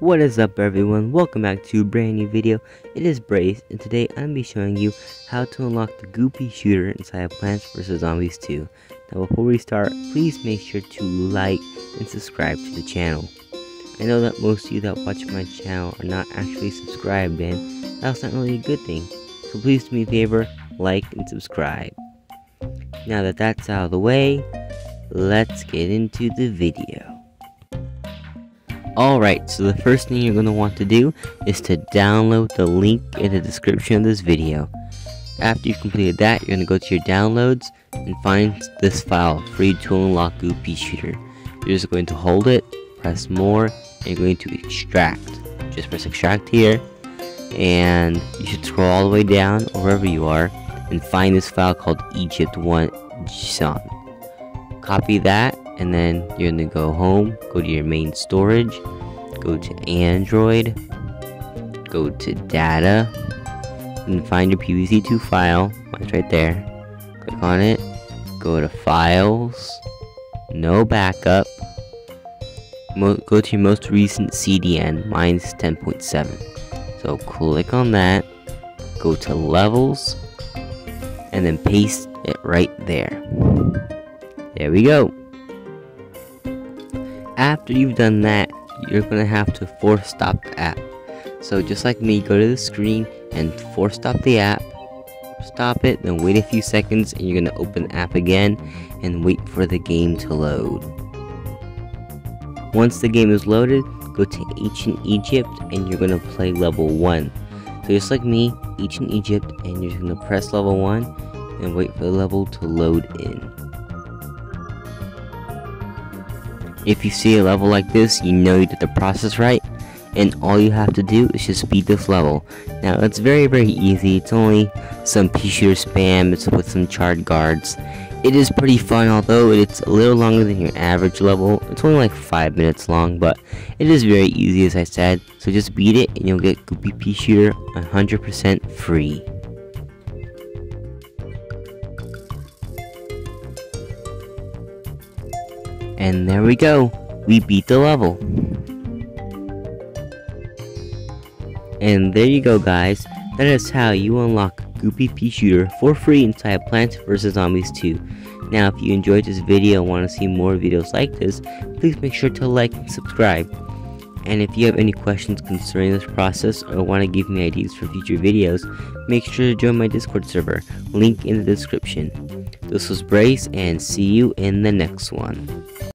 What is up everyone, welcome back to a brand new video. It is Brace, and today I'm going to be showing you how to unlock the Goo Peashooter inside of Plants vs. Zombies 2. Now before we start, please make sure to like and subscribe to the channel. I know that most of you that watch my channel are not actually subscribed and that's not really a good thing. So please do me a favor, like and subscribe. Now that that's out of the way, let's get into the video. Alright, so the first thing you're going to want to do is to download the link in the description of this video. After you've completed that, you're going to go to your downloads and find this file, free to unlock Goo Peashooter. You're just going to hold it, press more, and you're going to extract. Just press extract here, and you should scroll all the way down, or wherever you are, and find this file called Egypt1JSON. Copy that, and then you're gonna go home, go to your main storage, go to Android, go to data, and find your PVZ2 file. It's right there. Click on it, go to files, no backup, Mo go to your most recent CDN, mine's 10.7. So click on that, go to levels, and then paste it right there. There we go. After you've done that, you're gonna have to force stop the app. So just like me, go to the screen and force stop the app. Stop it, then wait a few seconds and you're gonna open the app again and wait for the game to load. Once the game is loaded, go to Ancient Egypt and you're gonna play level 1. So just like me, Ancient Egypt and you're gonna press level 1 and wait for the level to load in. If you see a level like this, you know you did the process right, and all you have to do is just beat this level. Now, it's very, very easy. It's only some Peashooter spam, it's with some Chard Guards. It is pretty fun, although it's a little longer than your average level. It's only like 5 minutes long, but it is very easy, as I said. So just beat it, and you'll get Goo Peashooter 100% free. And there we go, we beat the level. And there you go guys, that is how you unlock Goo Peashooter for free inside Plants vs Zombies 2. Now if you enjoyed this video and want to see more videos like this, please make sure to like and subscribe. And if you have any questions concerning this process or want to give me ideas for future videos, make sure to join my Discord server, link in the description. This was Brace and see you in the next one.